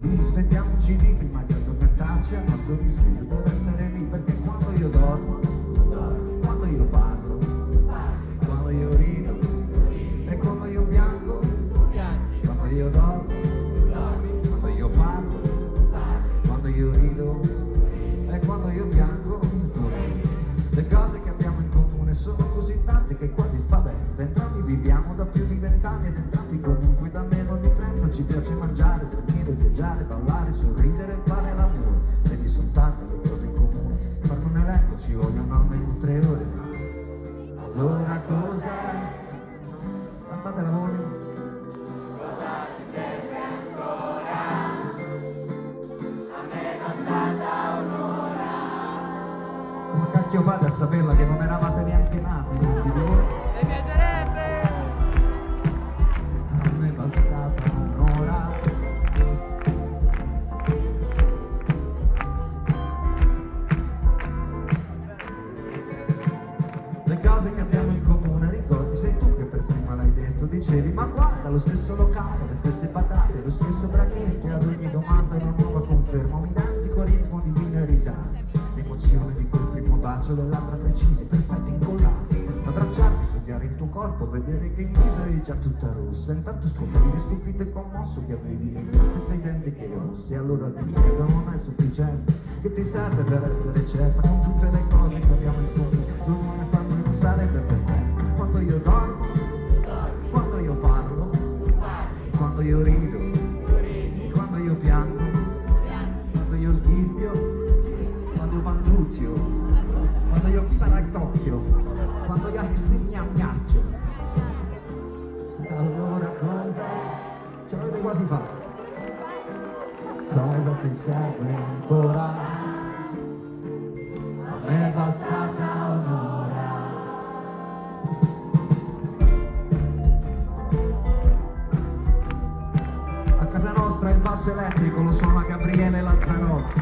Risvediamoci di prima di addormentarci al nostro risveglio deve essere lì perché quando io dormo, quando io parlo, quando io rido e quando io piango, quando io dormo, quando io parlo, quando io rido e quando io piango, tu ridi. Le cose che abbiamo in comune sono così tante che quasi spaventa. Entrambi viviamo da più di vent'anni ed entrambi comunque da meno di trenta. Ci piace mangiare, viaggiare, ballare, sorridere fare l'amore. Vedi sono tante le cose in comune. Farne un elenco ci vogliono almeno tre ore. Allora cosa? Cantate la voce. Come cacchio fate a saperla che non eravate neanche nati Dicevi ma guarda lo stesso locale, le stesse patate, lo stesso brachetto E ad ogni domanda una nuova conferma Un identico ritmo di vino e risate. L'emozione di quel primo bacio, le labbra precise, perfette incollate Abbracciarti, studiare il tuo corpo, vedere che in viso eri già tutta rossa. Intanto scoprire stupito e commosso che avevi le stesse identiche ossa. E allora ti chiedo non è sufficiente Che ti serve per essere certa Con tutte le cose che abbiamo in io rido, quando io piango Quando io sghischio, quando banduzio Quando io chipano al tocchio Quando io gnamgnaccio Allora cosa? Ce l'avete quasi fatto Cosa ti serve ancora? A me è basso elettrico lo suona Gabriele Lazzarotti